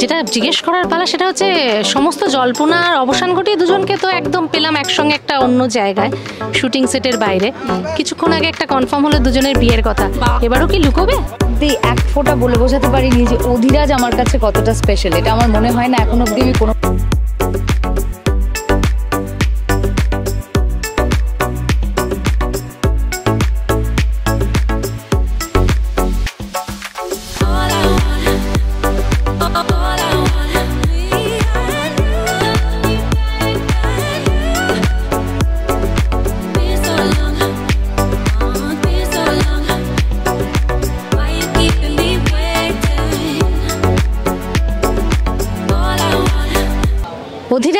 যেটা জিজ্ঞেস করার পালা সেটা হচ্ছে সমস্ত জল্পনার অবসান ঘটিয়ে দুজনকে তো একদম পেলাম একসঙ্গে একটা অন্য জায়গায় শুটিং সেটের বাইরে। কিছুক্ষণ আগে একটা কনফার্ম হলো দুজনের বিয়ের কথা। এবারও কি লুকোবে? দি এক ফোঁটা বলে বোঝাতে পারিনি যে অধিরাজ আমার কাছে কতটা স্পেশাল এটা আমার মনে হয় না এখন অব্দি আমি কোনো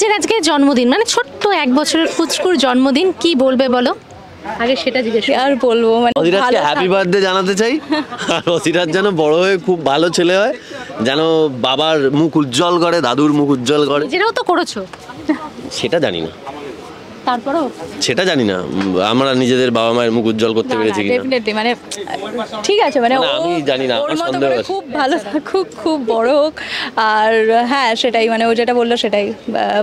অধিরাজের আজকে জন্মদিন মানে ছোট্ট এক বছরের ফুচকুর জন্মদিন কি বলবে বলো? আগে সেটা জিজ্ঞেস আর বলব মানে অধিরাজকে হ্যাপি বার্থডে জানাতে চাই। আর অধিরাজ যেন বড় হয়ে খুব ভালো ছেলে হয় যেন বাবার মুখ উজ্জ্বল করে দাদুর মুখ উজ্জ্বল করে। যেটাও তো করেছ। সেটা জানি না। তারপরও? সেটা জানি না। আমরা নিজেদের বাবা মায়ের মুখ উজ্জ্বল করতে পেরেছি কিনা। ডেফিনেটলি মানে ঠিক আছে মানে আমি জানি না, আমার সন্দেহ আছে। খুব ভালো থাকুক খুব বড় হোক আর হ্যাঁ সেটাই মানে ও যেটা বলল সেটাই।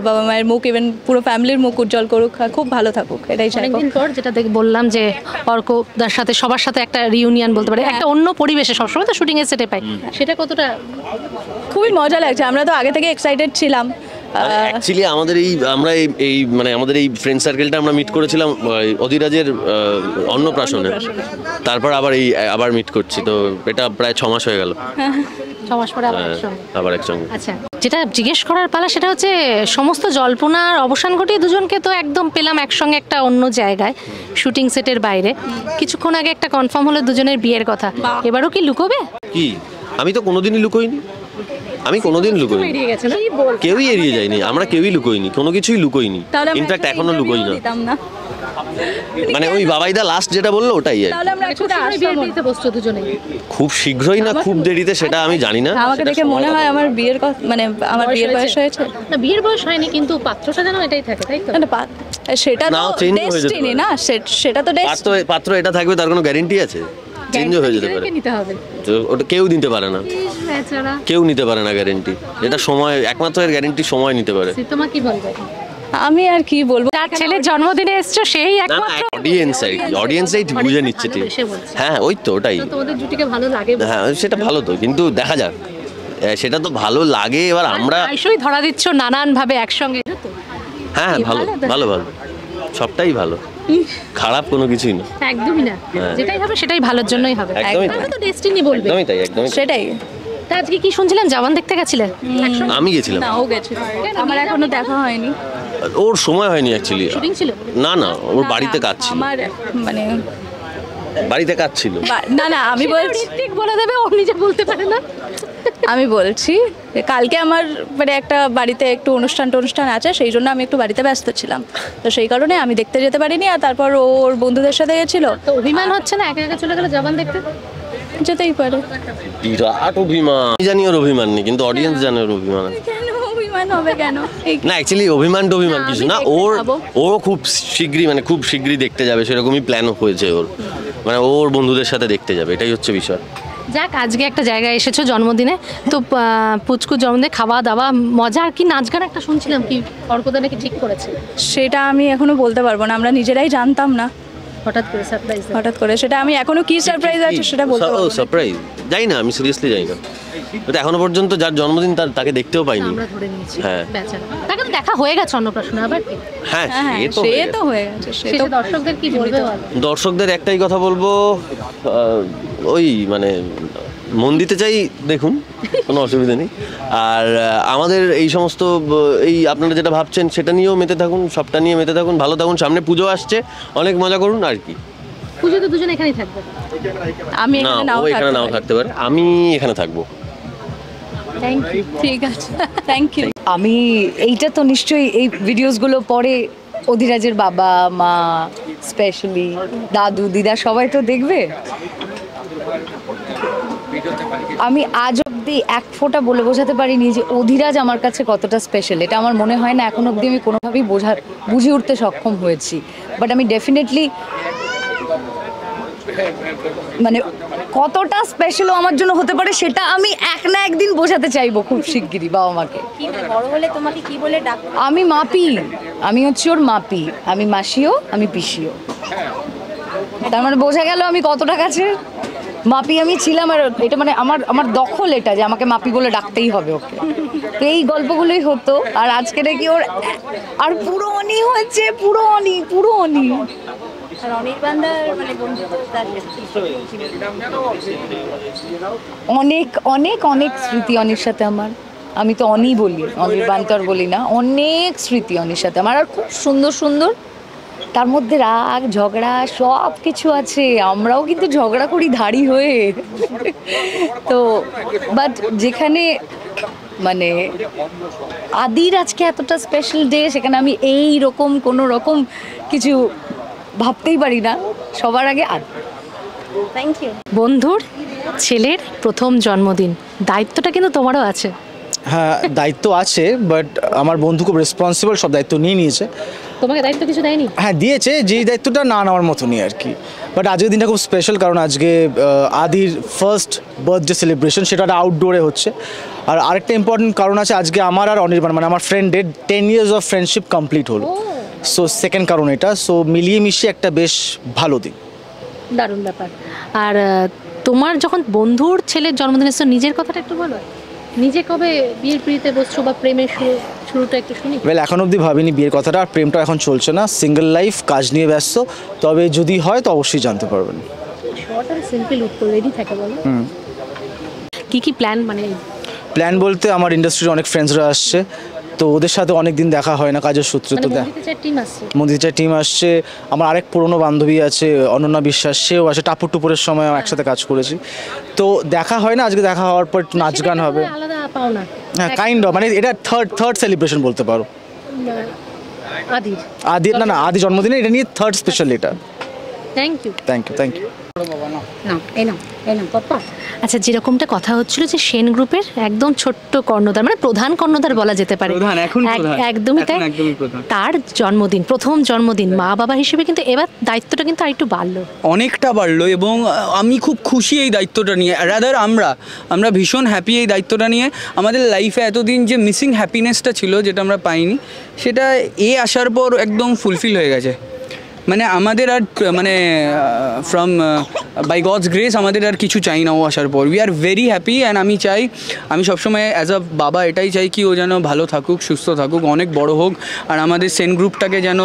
বাবা মায়ের মুখ ইভেন পুরো ফ্যামিলির মুখ উজ্জ্বল করুক খুব ভালো থাকুক এটাই অনেকদিন পর যেটা দেখ বললাম যে অর্কদার সাথে সবার সাথে একটা রিউনিয়ন বলতে পারে একটা অন্য পরিবেশে সবসময় তো শুটিং এর সেটে পাই সেটা কতটা খুবই মজা লাগছে আমরা তো আগে থেকে এক্সাইটেড ছিলাম। অ্যাকচুয়ালি আমাদের এই আমরা এই মানে আমাদের এই ফ্রেন্ড সার্কেলটা আমরা মিট করেছিলাম অধীরাজের অন্নপ্রাশনে। তারপর আবার এই আবার মিট করছি। তো এটা প্রায় ছ মাস হয়ে গেল। ছ মাস পরে আবার হ্যাঁ, আবার একসঙ্গে। আচ্ছা যেটা জিজ্ঞেস করার পালা সেটা হচ্ছে সমস্ত জল্পনার অবসান ঘটিয়ে দুজনকে তো একদম পেলাম একসঙ্গে একটা অন্য জায়গায় শুটিং সেটের বাইরে। কিছুক্ষণ আগে একটা কনফার্ম হলো দুজনের বিয়ের কথা। এবারও কি লুকোবে? কি? আমি তো কোনোদিনই লুকোইনি। আমি কোনোদিন লুকোইনি। বেরিয়ে গেছে না? কেউই এড়িয়ে যায়নি আমরা কেউই লুকোইনি কোনো কিছুই লুকোইনি। ইনফ্যাক্ট এখনও লুকোই না। মানে ওই বাবাইদা লাস্ট যেটা বলল ওটাই খুব শীঘ্রই না খুব দেরিতে সেটা আমি জানি না। আমাকে দেখে মনে হয় আমার বিয়ের মানে আমার বিয়ের বয়স হয়েছে। না বিয়ের বয়স হয়নি কিন্তু পাত্রটা যেন এটাই থাকে তাই তো? না, সেটা তো হয়ে ডেস্টিনি না সেটা তো ডেস্টিনি পাত্র এটা থাকবে তার কোনো গ্যারেন্টি আছে? চেঞ্জও হয়ে যেতে পারে। কে নিতে হবে। তো ওটা কেউ নিতে পারে না। কেউ নিতে পারে না গ্যারেন্টি এটা সময় একমাত্র এর গ্যারেন্টি সময় নিতে পারে। তোমা কি বলবে? আমি আর কি বলব? তার ছেলের জন্মদিনে এসছো সেই একমাত্র অডিয়েন্স আর কি। অডিয়েন্সই বুঝে নিচ্ছে ঠিক। হ্যাঁ ওই তো ওটাই। তোমাদের জুটিকে ভালো লাগে হ্যাঁ সেটা ভালো তো কিন্তু দেখা যাক। সেটা তো ভালো লাগে এবার আমরা প্রায়শই ধরা দিচ্ছ নানান ভাবে একসঙ্গে হ্যাঁ ভালো ভালো ভালো। সবটাই ভালো। খারাপ কোনো কিছুই না। একদমই না। যেটাই হবে সেটাই ভালোর জন্যই হবে। একদমই তো ডেস্টিনি বলবে। একদমই তাই একদমই সেটাই। তা আজকে কি শুনছিলাম জওয়ান দেখতে গেছিলে? একসঙ্গে? আমি গেছিলাম। না ও গেছে। আমার এখনও দেখা হয়নি? ওর সময় হয়নি অ্যাকচুয়ালি শুটিং ছিল? না না ওর বাড়িতে কাজ ছিল। আমার মানে বাড়িতে কাজ ছিল। না না আমি বলছি ঋত্বিক বলে দেবে ও নিজে বলতে পারে না। আমি বলছি কালকে আমার মানে একটা বাড়িতে একটু অনুষ্ঠান টনুষ্ঠান আছে সেই জন্য আমি একটু বাড়িতে ব্যস্ত ছিলাম। তো সেই কারণে আমি দেখতে যেতে পারিনি আর তারপর ওর বন্ধুদের সাথে গেছিল। অভিমান হচ্ছে না? একা একা চলে গেলে জওয়ান দেখতে? যেতেই পারে। বিরাট অভিমান। আমি জানি ওর অভিমান নেই কিন্তু অডিয়েন্স জানে ওর অভিমান অভিমান হবে কেন? না অ্যাকচুয়ালি অভিমান টভিমান কিছু না ওর ও খুব শীঘ্রই মানে খুব শীঘ্রই দেখতে যাবে সেরকমই প্ল্যান হয়েছে ওর। মানে ওর বন্ধুদের সাথে দেখতে যাবে এটাই হচ্ছে বিষয়। যাক আজকে একটা জায়গায় এসেছ জন্মদিনে। তো পুচকু পুচকুর জন্মদিনে খাওয়া দাওয়া মজা আর কি নাচ গান একটা শুনছিলাম কি অর্কদা নাকি ঠিক করেছে? সেটা আমি এখনও বলতে পারব না আমরা নিজেরাই জানতাম না। হঠাৎ করে সারপ্রাইজ হঠাৎ করে সেটা আমি এখনও কি সারপ্রাইজ আছে সেটা বলতে পারব না। সারপ্রাইজ যাই না আমি সিরিয়াসলি যাই না। কিন্তু এখনও পর্যন্ত যার জন্মদিন তার তাকে দেখতেও পাইনি। আমরা ধরে নিয়েছি। হ্যাঁ। বেচারা তাকে তো দেখা হয়ে গেছে অন্নপ্রাশনে আবার কি? হ্যাঁ হ্যাঁ সে তো সে হয়ে তো গেছে। হয়ে গেছে সে তো শেষে দর্শকদের কি বলবে? বল? দর্শকদের একটাই কথা বলব আহ, ওই মানে মন দিতে চাই দেখুন কোনো অসুবিধা নেই। আর আহ, আমাদের এই সমস্ত ব- এই আপনারা যেটা ভাবছেন সেটা নিয়েও মেতে থাকুন সবটা নিয়ে মেতে থাকুন ভালো থাকুন সামনে পুজো আসছে অনেক মজা করুন আর কি। পুজো তো দুজন এখানেই থাকবে? আমি না এখানে নাও ও এখানে নাও থাকতে পারে আমি এখানে থাকব। থ্যাংক ইউ ঠিক আছে। থ্যাংক ইউ আমি এইটা তো নিশ্চয়ই এই ভিডিওসগুলো পরে অধিরাজের বাবা মা স্পেশালি দাদু দিদা সবাই তো দেখবে। আমি আজ অব্দি এক ফোঁটা বলে বোঝাতে পারিনি যে অধিরাজ আমার কাছে কতটা স্পেশাল এটা আমার মনে হয় না এখন অব্দি আমি কোনোভাবেই বোঝা বুঝে উঠতে সক্ষম হয়েছি। বাট আমি ডেফিনেটলি মানে কতটা স্পেশাল আমার জন্য হতে পারে সেটা আমি এক না একদিন বোঝাতে চাইব খুব শিগগিরই বাবা মাকে। বড় হলে তোমাকে কি বলে ডাক? আমি মাপি। আমি হচ্ছে ওর মাপি। আমি মাসিও আমি পিসিও। তার মানে বোঝা গেল আমি কতটা কাছে মাপি আমি ছিলাম আর এটা মানে আমার আমার দখল এটা যে আমাকে মাপি বলে ডাকতেই হবে ওকে। তো এই গল্পগুলোই হতো। আর আজকে নাকি ওর আর পুরো অনি হয়েছে পুরো অনি পুরো অনি মানে অনেক অনেক অনেক স্মৃতি অনির সাথে আমার। আমি তো অনি বলি অনির্বাণ তো বলি না। অনেক স্মৃতি অনির সাথে আমার। আর খুব সুন্দর সুন্দর। তার মধ্যে রাগ, ঝগড়া সব কিছু আছে। আমরাও কিন্তু ঝগড়া করি ধাড়ি হয়ে। তো বাট যেখানে মানে আদির আজকে এতটা স্পেশাল ডে সেখানে আমি এই রকম কোনো রকম কিছু ভাবতেই পারি না সবার আগে আর থ্যাংক ইউ বন্ধুর ছেলের প্রথম জন্মদিন দায়িত্বটা কিন্তু তোমারও আছে। হ্যাঁ দায়িত্ব আছে বাট আমার বন্ধু খুব রেসপন্সিবল সব দায়িত্ব নিয়ে নিয়েছে। তোমাকে দায়িত্ব কিছু দেয়নি? হ্যাঁ দিয়েছে যেই দায়িত্বটা না নেওয়ার মতনই আর কি। বাট আজকের দিনটা খুব স্পেশাল কারণ আজকে আদির ফার্স্ট বার্থডে সেলিব্রেশন সেটা আউটডোরে হচ্ছে। আর আরেকটা ইম্পর্টেন্ট কারণ আছে আজকে আমার আর অনির্বাণ মানে আমার ফ্রেন্ডের ten years of friendship complete হলো। সো সেকেন্ড কারণ এটা। সো মিলিয়ে মিশিয়ে একটা বেশ ভালো দিন। দারুণ ব্যাপার। আর তোমার যখন বন্ধুর ছেলের জন্মদিন এসছো নিজের কথাটা একটু বলো। নিজে কবে বিয়ের পিড়িতে বসছো বা প্রেমের শুরু শুরুটা একটু শুনি। ওয়েল এখন অবধি ভাবিনি বিয়ের কথাটা আর প্রেমটা এখন চলছে না। সিঙ্গেল লাইফ কাজ নিয়ে ব্যস্ত। তবে যদি হয় তো অবশ্যই জানতে পারবেন। শর্ট আর সিম্পল উত্তর রেডি থাকে বলো। কি কি প্ল্যান মানে? প্ল্যান বলতে আমার ইন্ডাস্ট্রির অনেক ফ্রেন্ডসরা আসছে। তো ওদের সাথে অনেক দিন দেখা হয় না কাজের সূত্রে মানে তো দেখ বন্ধুতে টিম আসছে মন্দিরচার টিম আসছে। আমার আরেক পুরনো বান্ধবী আছে অনন্যা বিশ্বাস সেও আছে টাপুর টুপুরের সময় একসাথে কাজ করেছি। তো দেখা হয় না আজকে দেখা হওয়ার পর একটু নাচ গান হবে। হ্যাঁ কাইন্ড অফ মানে এটা থার্ড থার্ড সেলিব্রেশন বলতে পারো। আদির। আদি না না আদি জন্মদিনে এটা নিয়ে থার্ড স্পেশাল এটা। Thank you thank you thank you আচ্ছা যেরকমটা কথা হচ্ছিল যে সেন গ্রুপের একদম ছোট্ট কর্ণধার মানে প্রধান কর্ণধার বলা যেতে পারে। একদমই তাই। এখন একদমই প্রধান। তার জন্মদিন প্রথম জন্মদিন মা বাবা হিসেবে কিন্তু এবার দায়িত্বটা কিন্তু আরেকটু বাড়লো। অনেকটা বাড়লো এবং আমি খুব খুশি এই দায়িত্বটা নিয়ে। রাদার আমরা আমরা ভীষণ হ্যাপি এই দায়িত্বটা নিয়ে। আমাদের লাইফে এতদিন যে মিসিং হ্যাপিনেসটা ছিল যেটা আমরা পাইনি সেটা এ আসার পর একদম ফুলফিল হয়ে গেছে। মানে আমাদের আর মানে ফ্রম বাই গডস গ্রেস আমাদের আর কিছু চাই না ও আসার পর। We are very happy and আমি চাই আমি সবসময় অ্যাজ আ বাবা এটাই চাই কি ও যেন ভালো থাকুক সুস্থ থাকুক অনেক বড় হোক আর আমাদের সেন গ্রুপটাকে যেন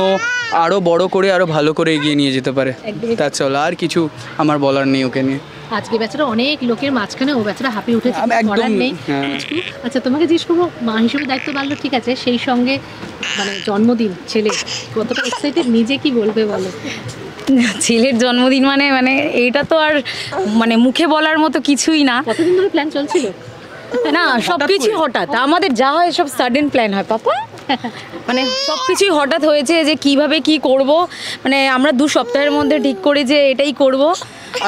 আরও বড় করে আরও ভালো করে এগিয়ে নিয়ে যেতে পারে। তা চলো আর কিছু আমার বলার নেই ওকে নিয়ে। আজকে বেচারা অনেক লোকের মাঝখানে ও বেচারা হাঁপিয়ে উঠেছে করার নেই। হ্যাঁ। আচ্ছা তোমাকে জিজ্ঞেস করব মা হিসেবে দায়িত্ব বাড়লো ঠিক আছে সেই সঙ্গে মানে জন্মদিন ছেলে কতটা এক্সাইটেড নিজে কি বলবে বলো? ছেলের জন্মদিন মানে মানে এটা তো আর মানে মুখে বলার মতো কিছুই না। কতদিন ধরে প্ল্যান চলছিল? না সবকিছু হঠাৎ। আমাদের যা হয় সব সাডেন প্ল্যান হয়। পাপা মানে সব কিছুই হঠাৎ হয়েছে যে কীভাবে কি করব। মানে আমরা দু সপ্তাহের মধ্যে ঠিক করি যে এটাই করব।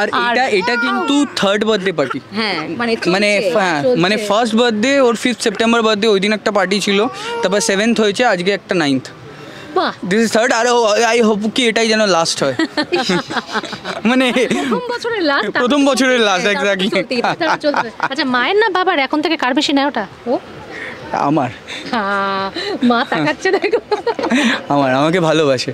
আর এটা এটা কিন্তু থার্ড বার্থডে পার্টি হ্যাঁ মানে মানে হ্যাঁ, মানে ফার্স্ট বার্থডে ওর ফিফথ সেপ্টেম্বর বার্থডে ওই দিন একটা পার্টি ছিল তারপর সেভেন্থ হয়েছে আজকে একটা নাইন্থ বাহ! দিস ইজ থার্ড আর আই হোপ কি এটাই যেন লাস্ট হয়। মানে প্রথম বছরের লাস্ট প্রথম বছরের লাস্ট এক্স্যাক্টলি আচ্ছা মায়ের না বাবার এখন থেকে কার বেশি নেয় ওটা? ও? আমার। হ্যাঁ, মা তাকাচ্ছে দেখো। আমার আমাকে ভালোবাসে।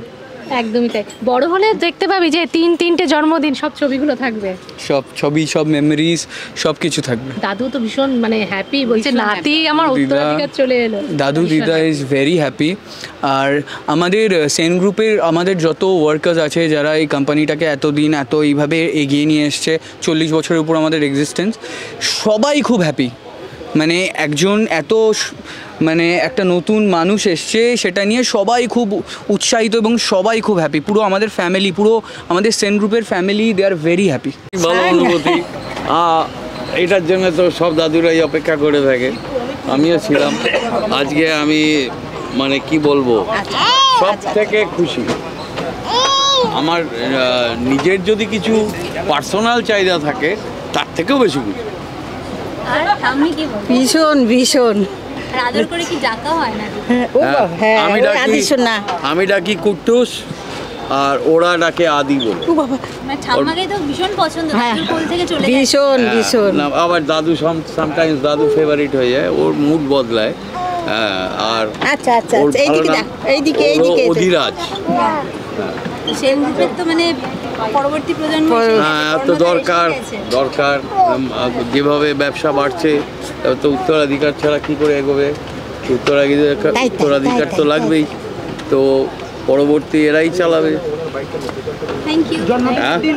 একদমই তাই। বড় হলে দেখতে পাবি যে তিন তিনটে জন্মদিন সব ছবিগুলো থাকবে। সব ছবি সব মেমোরিজ সব কিছু থাকবে। দাদু তো ভীষণ মানে হ্যাপি বলছে নাতি আমার উত্তরাধিকার চলে এলো। দাদু দিদা ইজ ভেরি হ্যাপি আর আমাদের সেন গ্রুপের আমাদের যত ওয়ার্কার্স আছে যারা এই কোম্পানিটাকে এতদিন এত এইভাবে এগিয়ে নিয়ে এসছে চল্লিশ বছরের উপর আমাদের এক্সিস্টেন্স সবাই খুব হ্যাপি মানে একজন এত মানে একটা নতুন মানুষ এসছে সেটা নিয়ে সবাই খুব উৎসাহিত এবং সবাই খুব হ্যাপি পুরো আমাদের ফ্যামিলি পুরো আমাদের সেন গ্রুপের family they are very happy ভালো অনুভূতি। আহ, এটার জন্য তো সব দাদুরাই অপেক্ষা করে থাকে। আমিও ছিলাম। আজকে আমি মানে কি বলব? সব থেকে খুশি। আমার নিজের যদি কিছু পার্সোনাল চাহিদা থাকে তার থেকেও বেশি খুশি। আর আমি কি বলব? ভীষণ ভীষণ। আর আদর করে কি ডাকা হয় না হ্যাঁ, আমি ডাকি না। আমি ডাকি কুট্টুস আর ওরা ডাকে আদি বলে। মানে ঠাম্মাকে তো ভীষণ পছন্দ হ্যাঁ। দাদুর কোল থেকে চলে ভীষণ ভীষণ। না, আবার দাদু সামটাইমস দাদু ফেভারিট হয়ে যায় ওর মুড বদলায় হ্যাঁ, আর আচ্ছা আচ্ছা আচ্ছা এইদিকে দেখ এইদিকে এইদিকে অধিরাজ। সেনগুপ্তের তো মানে পরবর্তী প্রজন্ম হ্যাঁ তো দরকার দরকার যেভাবে ব্যবসা বাড়ছে তো উত্তরাধিকার ছাড়া কি করে এগোবে? উত্তরাধিকার উত্তরাধিকার তো লাগবেই। তো। পরবর্তী এরাই চালাবে। Thank you